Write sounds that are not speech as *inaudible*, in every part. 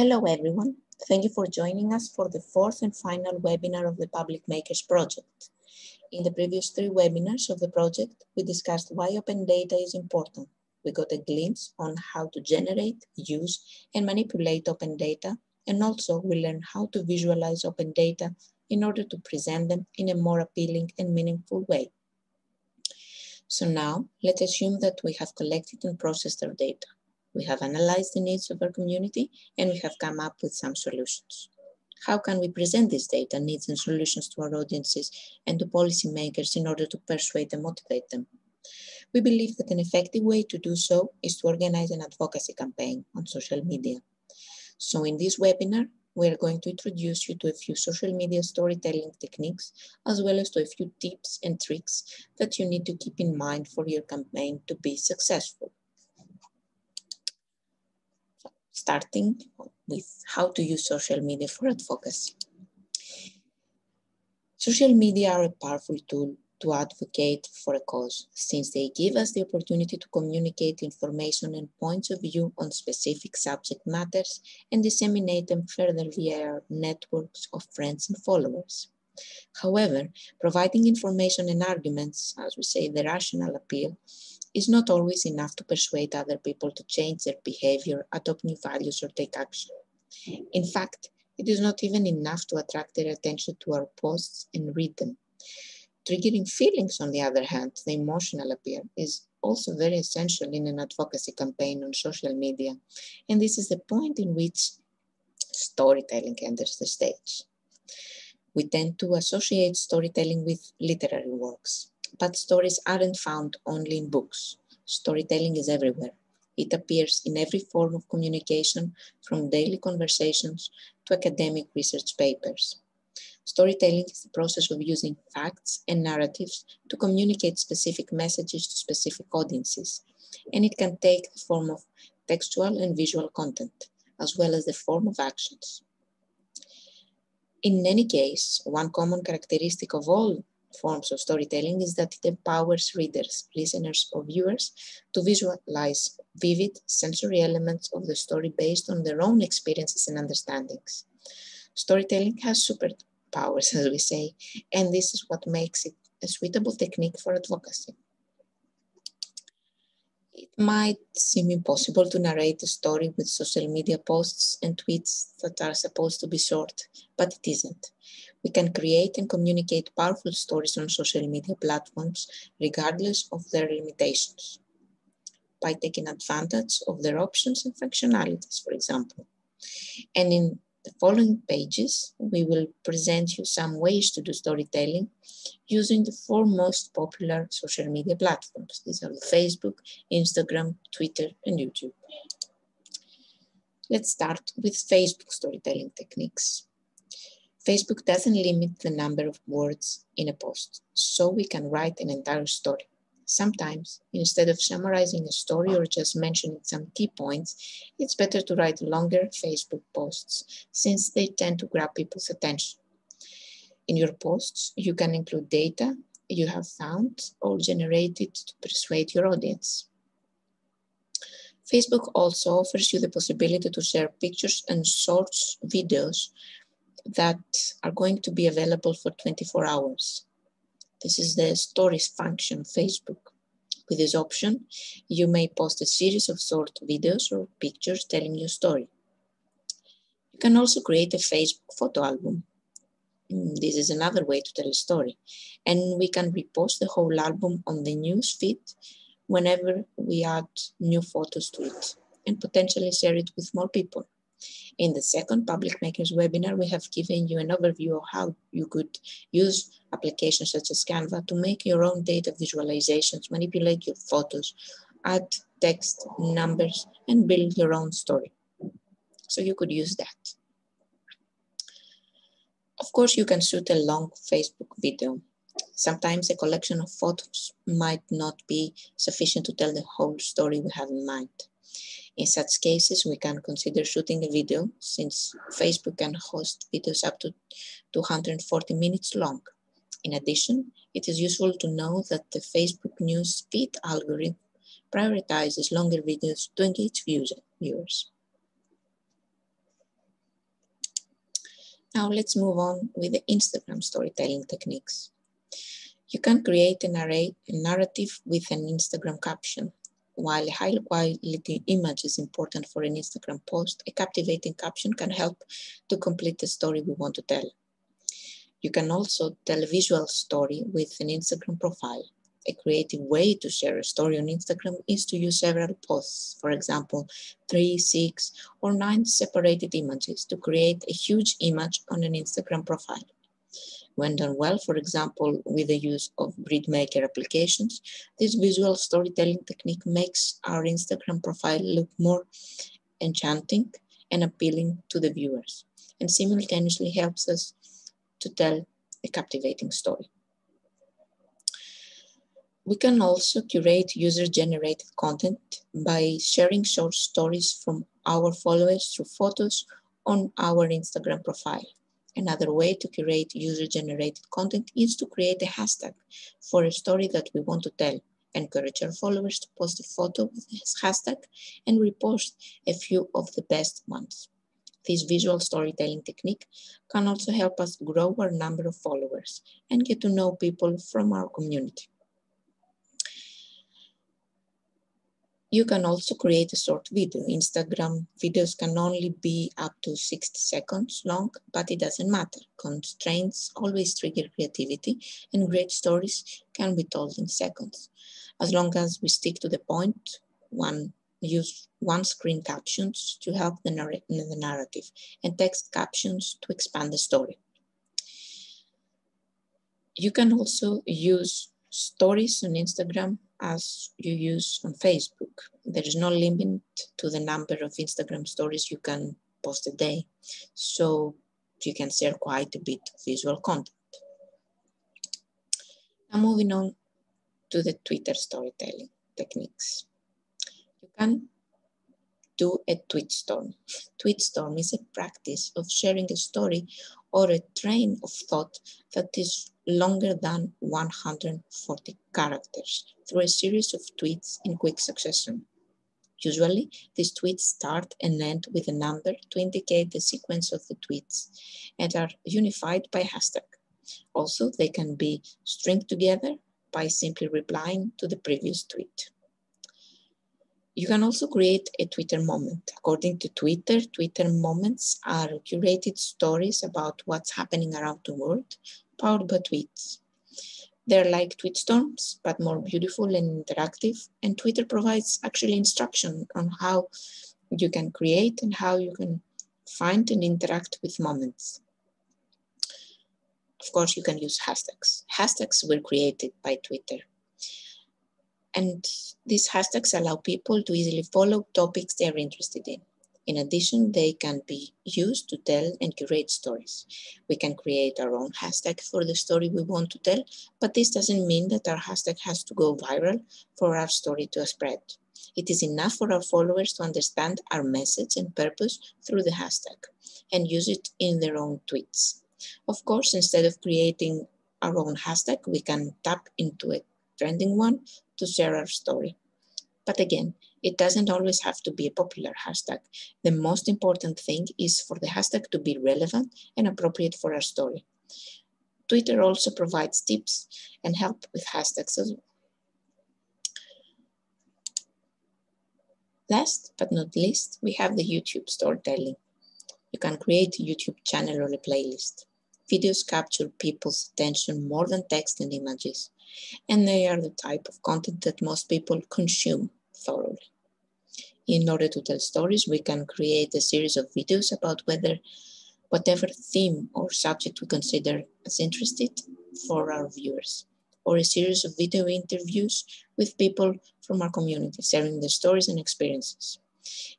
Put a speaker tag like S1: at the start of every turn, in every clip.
S1: Hello everyone. Thank you for joining us for the fourth and final webinar of the Public Makers project. In the previous three webinars of the project, we discussed why open data is important. We got a glimpse on how to generate, use, and manipulate open data, and also we learned how to visualize open data in order to present them in a more appealing and meaningful way. So now, let's assume that we have collected and processed our data. We have analyzed the needs of our community and we have come up with some solutions. How can we present this data, needs and solutions to our audiences and to policymakers in order to persuade and motivate them? We believe that an effective way to do so is to organize an advocacy campaign on social media. So in this webinar, we are going to introduce you to a few social media storytelling techniques, as well as to a few tips and tricks that you need to keep in mind for your campaign to be successful starting with how to use social media for advocacy. Social media are a powerful tool to advocate for a cause, since they give us the opportunity to communicate information and points of view on specific subject matters and disseminate them further via our networks of friends and followers. However, providing information and arguments, as we say, the rational appeal, is not always enough to persuade other people to change their behavior, adopt new values, or take action. In fact, it is not even enough to attract their attention to our posts and read them. Triggering feelings, on the other hand, the emotional appeal, is also very essential in an advocacy campaign on social media. And this is the point in which storytelling enters the stage. We tend to associate storytelling with literary works. But stories aren't found only in books. Storytelling is everywhere. It appears in every form of communication, from daily conversations to academic research papers. Storytelling is the process of using facts and narratives to communicate specific messages to specific audiences, and it can take the form of textual and visual content, as well as the form of actions. In any case, one common characteristic of all forms of storytelling is that it empowers readers, listeners, or viewers to visualize vivid sensory elements of the story based on their own experiences and understandings. Storytelling has superpowers, *laughs* as we say, and this is what makes it a suitable technique for advocacy. It might seem impossible to narrate a story with social media posts and tweets that are supposed to be short, but it isn't. We can create and communicate powerful stories on social media platforms regardless of their limitations by taking advantage of their options and functionalities, for example. And in the following pages, we will present you some ways to do storytelling using the four most popular social media platforms. These are Facebook, Instagram, Twitter, and YouTube. Let's start with Facebook storytelling techniques. Facebook doesn't limit the number of words in a post, so we can write an entire story. Sometimes, instead of summarizing a story or just mentioning some key points, it's better to write longer Facebook posts since they tend to grab people's attention. In your posts, you can include data you have found or generated to persuade your audience. Facebook also offers you the possibility to share pictures and short videos that are going to be available for 24 hours. This is the stories function Facebook. With this option, you may post a series of short videos or pictures telling your story. You can also create a Facebook photo album. Mm, this is another way to tell a story. And we can repost the whole album on the news feed whenever we add new photos to it and potentially share it with more people. In the second Public Makers webinar, we have given you an overview of how you could use applications such as Canva to make your own data visualizations, manipulate your photos, add text, numbers, and build your own story. So you could use that. Of course, you can shoot a long Facebook video. Sometimes a collection of photos might not be sufficient to tell the whole story we have in mind. In such cases, we can consider shooting a video since Facebook can host videos up to 240 minutes long. In addition, it is useful to know that the Facebook news feed algorithm prioritizes longer videos to engage viewers. Now let's move on with the Instagram storytelling techniques. You can create array, a narrative with an Instagram caption. While a high quality image is important for an Instagram post, a captivating caption can help to complete the story we want to tell. You can also tell a visual story with an Instagram profile. A creative way to share a story on Instagram is to use several posts, for example, three, six, or nine separated images to create a huge image on an Instagram profile. When done well, for example, with the use of gridmaker applications, this visual storytelling technique makes our Instagram profile look more enchanting and appealing to the viewers, and simultaneously helps us to tell a captivating story. We can also curate user-generated content by sharing short stories from our followers through photos on our Instagram profile. Another way to curate user-generated content is to create a hashtag for a story that we want to tell. Encourage our followers to post a photo with this hashtag and repost a few of the best ones. This visual storytelling technique can also help us grow our number of followers and get to know people from our community. You can also create a short video. Instagram videos can only be up to 60 seconds long, but it doesn't matter. Constraints always trigger creativity and great stories can be told in seconds. As long as we stick to the point, one use one screen captions to help the, narr the narrative and text captions to expand the story. You can also use stories on Instagram as you use on Facebook. There is no limit to the number of Instagram stories you can post a day. So you can share quite a bit of visual content. Now moving on to the Twitter storytelling techniques. You can do a tweet storm. Tweet storm is a practice of sharing a story or a train of thought that is longer than 140 characters through a series of tweets in quick succession. Usually, these tweets start and end with a number to indicate the sequence of the tweets and are unified by hashtag. Also, they can be stringed together by simply replying to the previous tweet. You can also create a Twitter moment. According to Twitter, Twitter moments are curated stories about what's happening around the world, powered by tweets. They're like tweet storms, but more beautiful and interactive. And Twitter provides actually instruction on how you can create and how you can find and interact with moments. Of course, you can use hashtags. Hashtags were created by Twitter. And these hashtags allow people to easily follow topics they're interested in. In addition, they can be used to tell and curate stories. We can create our own hashtag for the story we want to tell, but this doesn't mean that our hashtag has to go viral for our story to spread. It is enough for our followers to understand our message and purpose through the hashtag and use it in their own tweets. Of course, instead of creating our own hashtag, we can tap into a trending one to share our story. But again, it doesn't always have to be a popular hashtag. The most important thing is for the hashtag to be relevant and appropriate for our story. Twitter also provides tips and help with hashtags as well. Last but not least, we have the YouTube storytelling. You can create a YouTube channel or a playlist. Videos capture people's attention more than text and images and they are the type of content that most people consume thoroughly. In order to tell stories, we can create a series of videos about whether whatever theme or subject we consider as interested for our viewers, or a series of video interviews with people from our community, sharing their stories and experiences.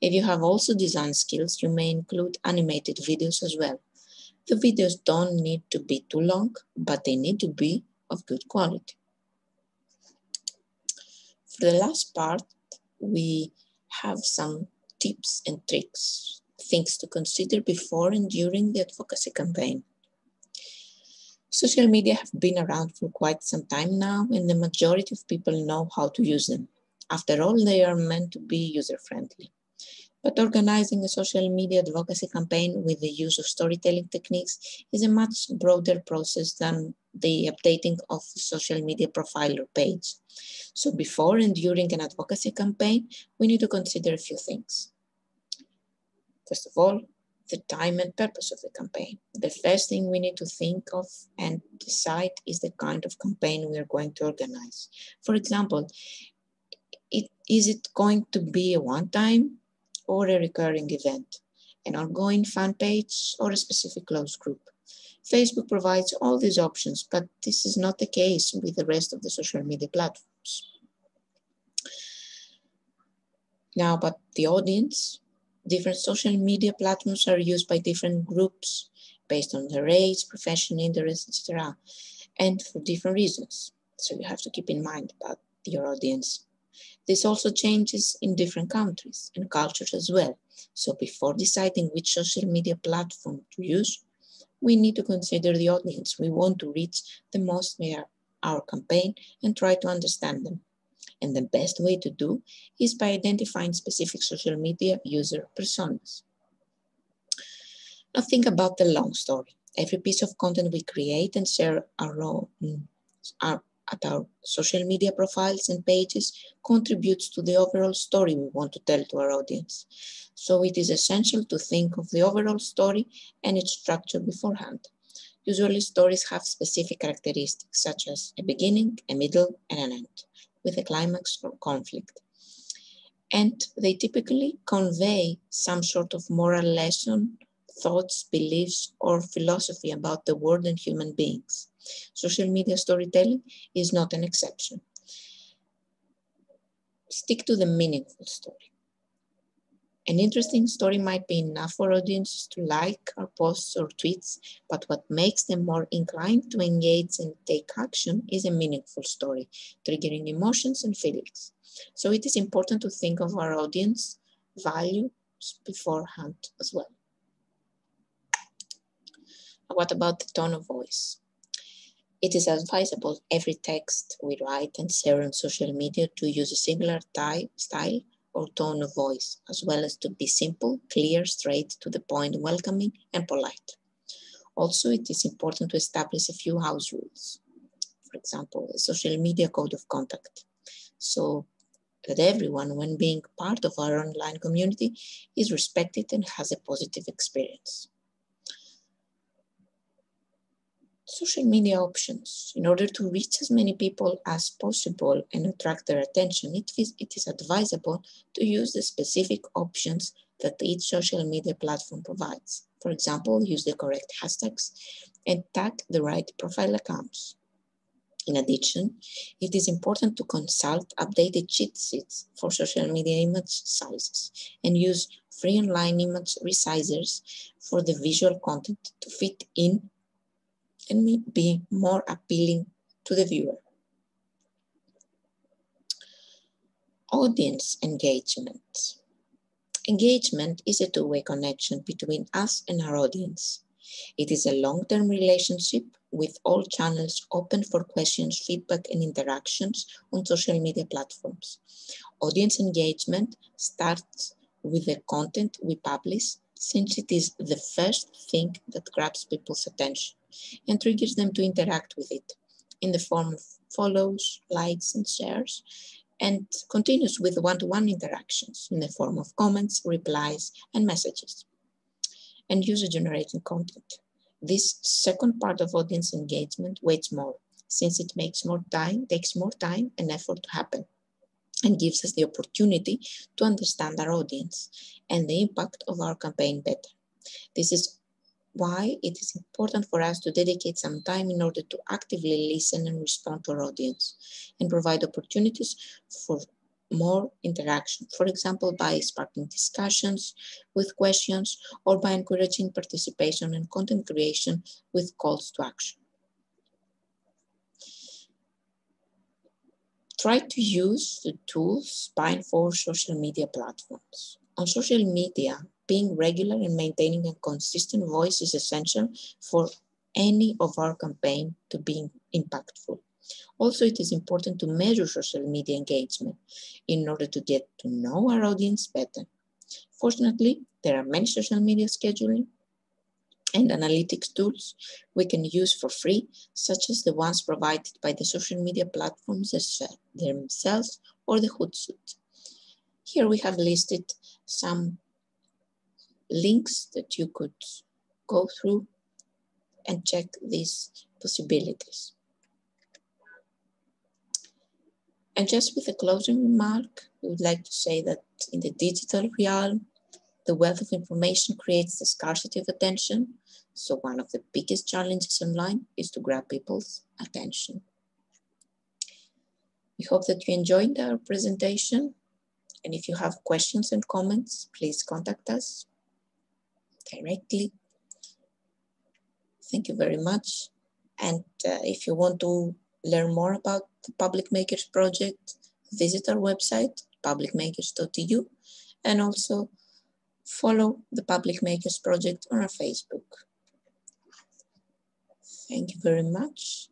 S1: If you have also design skills, you may include animated videos as well. The videos don't need to be too long, but they need to be of good quality. For the last part, we have some tips and tricks, things to consider before and during the advocacy campaign. Social media have been around for quite some time now, and the majority of people know how to use them. After all, they are meant to be user-friendly. But organizing a social media advocacy campaign with the use of storytelling techniques is a much broader process than the updating of social media profile or page. So before and during an advocacy campaign, we need to consider a few things. First of all, the time and purpose of the campaign. The first thing we need to think of and decide is the kind of campaign we are going to organize. For example, it, is it going to be a one-time or a recurring event, an ongoing fan page or a specific closed group? Facebook provides all these options, but this is not the case with the rest of the social media platforms. Now, but the audience, different social media platforms are used by different groups based on their age, profession, interests, etc., and for different reasons. So you have to keep in mind about your audience. This also changes in different countries and cultures as well. So before deciding which social media platform to use, we need to consider the audience we want to reach the most via our campaign and try to understand them. And the best way to do is by identifying specific social media user personas. Now think about the long story. Every piece of content we create and share our own, our, at our social media profiles and pages contributes to the overall story we want to tell to our audience. So it is essential to think of the overall story and its structure beforehand. Usually stories have specific characteristics such as a beginning, a middle, and an end with a climax or conflict. And they typically convey some sort of moral lesson, thoughts, beliefs, or philosophy about the world and human beings. Social media storytelling is not an exception. Stick to the meaningful story. An interesting story might be enough for audiences to like our posts or tweets, but what makes them more inclined to engage and take action is a meaningful story, triggering emotions and feelings. So it is important to think of our audience values beforehand as well. What about the tone of voice? It is advisable every text we write and share on social media to use a similar type, style or tone of voice, as well as to be simple, clear, straight to the point, welcoming, and polite. Also, it is important to establish a few house rules. For example, a social media code of conduct. So that everyone, when being part of our online community, is respected and has a positive experience. Social media options. In order to reach as many people as possible and attract their attention, it is, it is advisable to use the specific options that each social media platform provides. For example, use the correct hashtags and tag the right profile accounts. In addition, it is important to consult updated cheat sheets for social media image sizes and use free online image resizers for the visual content to fit in and be more appealing to the viewer. Audience engagement. Engagement is a two-way connection between us and our audience. It is a long-term relationship with all channels open for questions, feedback, and interactions on social media platforms. Audience engagement starts with the content we publish since it is the first thing that grabs people's attention and triggers them to interact with it in the form of follows, likes, and shares, and continues with one-to-one -one interactions in the form of comments, replies, and messages, and user-generated content. This second part of audience engagement weighs more, since it makes more time, takes more time and effort to happen, and gives us the opportunity to understand our audience and the impact of our campaign better. This is why it is important for us to dedicate some time in order to actively listen and respond to our audience and provide opportunities for more interaction, for example, by sparking discussions with questions or by encouraging participation and content creation with calls to action. Try to use the tools by for social media platforms. On social media, being regular and maintaining a consistent voice is essential for any of our campaign to be impactful. Also, it is important to measure social media engagement in order to get to know our audience better. Fortunately, there are many social media scheduling and analytics tools we can use for free, such as the ones provided by the social media platforms uh, themselves or the Hootsuite. Here we have listed some links that you could go through and check these possibilities. And just with a closing remark, we would like to say that in the digital realm, the wealth of information creates the scarcity of attention. So one of the biggest challenges online is to grab people's attention. We hope that you enjoyed our presentation. And if you have questions and comments, please contact us directly. Thank you very much. And uh, if you want to learn more about the Public Makers Project, visit our website, publicmakers.eu, and also follow the Public Makers Project on our Facebook. Thank you very much.